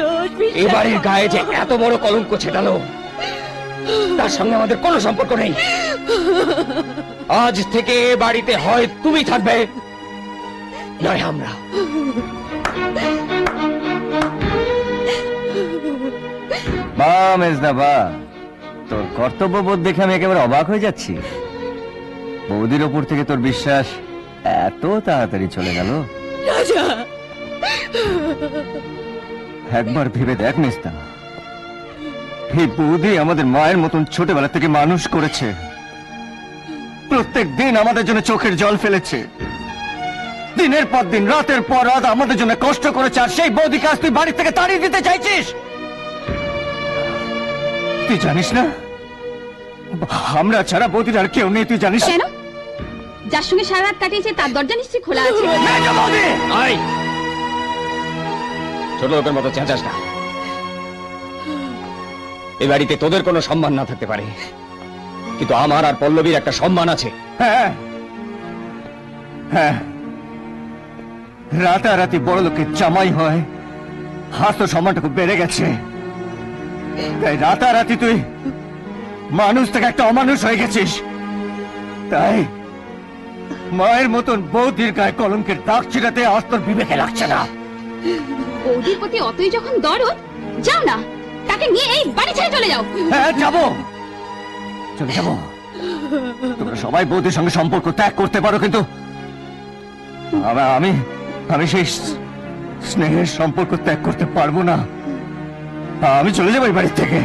দোষ এবারের। গায়ে যে এত বড় কলঙ্ক ছেটালো তার সঙ্গে আমাদের কোনো সম্পর্ক নেই। আজ থেকে এ বাড়িতে হয় তুমি থাকবে নয় আমরা। বা মেজদা বা তোর কর্তব্যবোধ দেখে আমি একেবারে অবাক হয়ে যাচ্ছি। বৌদির ওপর থেকে তোর বিশ্বাস এত তাড়াতাড়ি চলে গেল। রাজা! একবার ভেবে দেখ মেজদা এই বৌদি আমাদের মায়ের মতন ছোটবেলা থেকে মানুষ করেছে। প্রত্যেক দিন আমাদের জন্য চোখের জল ফেলেছে। দিনের পর দিন রাতের পর রাত আমাদের জন্য কষ্ট করেছে আর সেই বৌদিকে আজ তুই বাড়ি থেকে তাড়িয়ে দিতে চাইছিস? তুই জানিস না? আমরা ছাড়া বৌদির আর কেউ নেই তুই জানিস? কেন? যার সঙ্গে সারা রাত কাটিয়েছে তার দরজা নিশ্চয়ই খোলা আছে। মেজো বৌদি! আয় ছোট লোকের মতো চেঁচাস না। এই বাড়িতে তোদের কোনো সম্মান না থাকতে পারে। কিন্তু আমার আর পল্লবীর একটা সম্মান আছে। হ্যাঁ। হ্যাঁ। রাতারাতি বড় লোকের জামাই হয়। হাত তো সম্মানটা বেড়ে গেছে। তাই রাতারাতি তুই মানুষ থেকে একটা অমানুষ হয়ে গেছিস। তাই মায়ের মতন বৌদির গায়ে কলঙ্কের দাগ ছিটাতে আজ বিবেকে লাগছে না। বৌদির প্রতি অতই যখন দরদ, যাও না, তাকে নিয়ে এই বাড়ি ছেড়ে চলে যাও। হ্যাঁ যাব। চলে যাব। তোমরা সবাই বৌদির সঙ্গে সম্পর্ক ত্যাগ করতে পারো, কিন্তু আমি আমি সেই স্নেহের সম্পর্ক ত্যাগ করতে পারব না। আমি চলে যাব এই বাড়ির থেকে।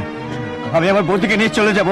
আমি আমার বৌদিকে নিয়ে চলে যাব।